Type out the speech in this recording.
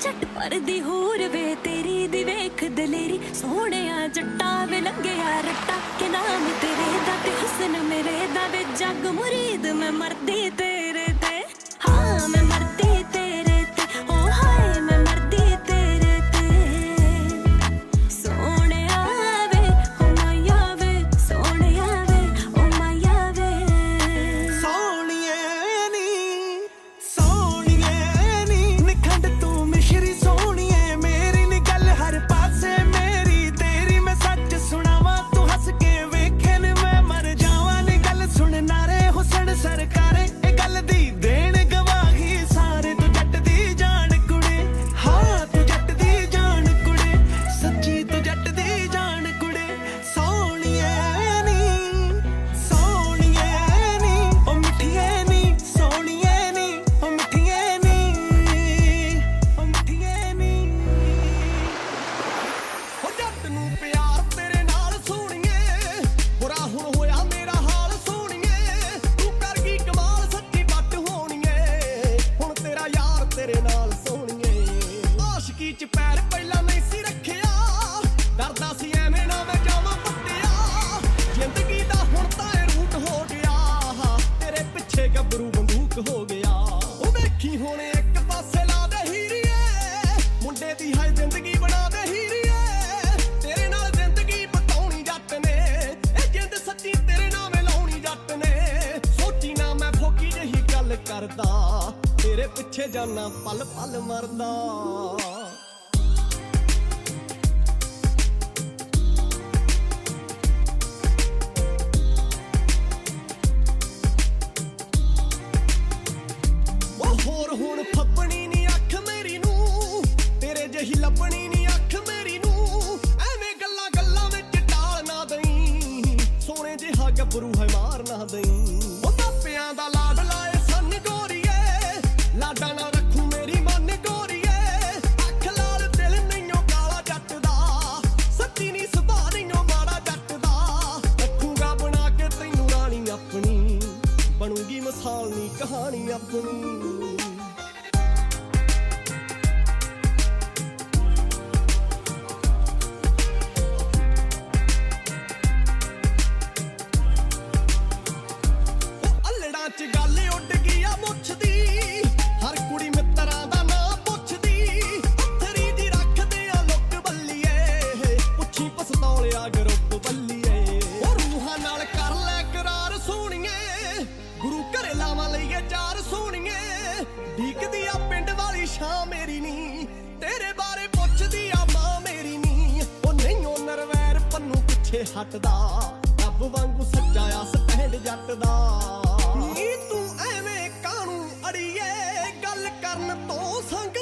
ਛੱਟ ਪਰਦੀ ਹੋਰ ਵੇ, ਤੇਰੀ ਦੀ ਵੇਖ ਦਲੇਰੀ, ਸੋਹਣਿਆ ਜੱਟਾ ਵੇ ਲੰਗਿਆ ਰੱਟਾ ਕਿ ਨਾਮ ਤੇਰੇ ਦਾ ਤੇ ਹੁਸਨ ਮੇਰੇ ਦਾ ਵੇ ਜੱਗ ਮੁਰੀਦ, ਮੈਂ ਮਰਦੀ ਤੇਰੇ ਤੇ ਆਸ਼ਕੀ ਚ ਪੈਰ ਪਹਿਲਾਂ ਨਹੀਂ ਸੀ ਰੱਖਿਆ। ਡਰਦਾ ਸੀ ਐਵੇਂ ਨਾ ਮੈਂ ਜਾਵਾਂ ਪੱਟਿਆ। ਜ਼ਿੰਦਗੀ ਦਾ ਹੁਣ ਤਾਂ ਇਹ ਰੂਟ ਹੋ ਗਿਆ। ਤੇਰੇ ਪਿੱਛੇ ਗੱਭਰੂ ਬੰਦੂਕ ਹੋ ਗਿਆ। ਉਹ ਵੇਖੀ ਹੁਣ ਇੱਕ ਪਾਸੇ ਲਾ ਦੇ ਹੀਰੀਏ। ਮੁੰਡੇ ਦੀ ਹੈ ਜ਼ਿੰਦਗੀ ਬਣਾ ਦੇ ਹੀਰੀਏ। ਤੇਰੇ ਨਾਲ ਜ਼ਿੰਦਗੀ ਬਤਾਉਣੀ ਜੱਟ ਨੇ। ਇਹ ਜਿੰਦ ਸੱਚੀ ਤੇਰੇ ਨਾਮ ਲਾਉਣੀ ਜੱਟ ਨੇ। ਸੋਚੀ ਨਾ ਮੈਂ ਫੋਕੀ ਜਹੀ ਗੱਲ ਕਰਦਾ। ਤੇਰੇ ਪਿੱਛੇ ਜਾਣਾ ਪਲ ਪਲ ਮਰਦਾ। ਗੱਭਰੂ ਹੈ ਮਾਰ ਨਾ ਦਈ। ਉਹ ਮਾਪਿਆਂ ਦਾ ਲਾਡ ਲਾਏ ਸੰਨ ਗੋਰੀਏ। ਲਾਡਾ ਨਾ ਰੱਖੂ ਮੇਰੀ ਮਨ ਗੋਰੀਏ। ਅੱਖ ਲਾਲ, ਦਿਲ ਨਹੀਂਓ ਕਾਲਾ ਜੱਟ ਦਾ ਸੱਚੀ ਨਹੀਂ ਸੁਭਾਅ ਨਹੀਂਓ ਮਾੜਾ ਜੱਟ ਦਾ ਰੱਖੂਗਾ ਬਣਾ ਕੇ ਤੈਨੂੰ ਰਾਣੀ ਆਪਣੀ। ਬਣੂਗੀ ਮਸਾਲ ਨੀ, ਕਹਾਣੀ ਆਪਣੀ। ਪਸਤੌਲਿਆ ਬੱਲੀਏ। ਉਹ ਰੂਹਾਂ ਨਾਲ ਕਰ ਲੈ ਕਰਾਰ ਸੋਹਣੀਏ ਗੁਰੂ ਘਰੇ ਲਾਵਾਂ ਲਈਏ ਚਾਰ ਸੋਹਣੀਏ ਢੀਕਦੀ ਆ ਪਿੰਡ ਵਾਲੀ ਸ਼ਾਂ ਮੇਰੀ ਨੀ, ਤੇਰੇ ਬਾਰੇ ਪੁੱਛਦੀ ਆ ਮਾਂ ਮੇਰੀ ਨੀ। ਉਹ ਨਹੀਂ, ਉਹ ਨਰਵੈਰ ਪੰਨੂ ਪਿੱਛੇ ਹਟਦਾ, ਰੱਬ ਵਾਂਗੂ ਸੱਚਾ ਆ ਸਟੈਂਡ ਜੱਟ ਦਾ ਨੀ ਤੂੰ ਐਵੇਂ ਕਾਣੂ ਅੜੀਏ? ਗੱਲ ਕਰਨ ਤੋਂ ਸੰਗ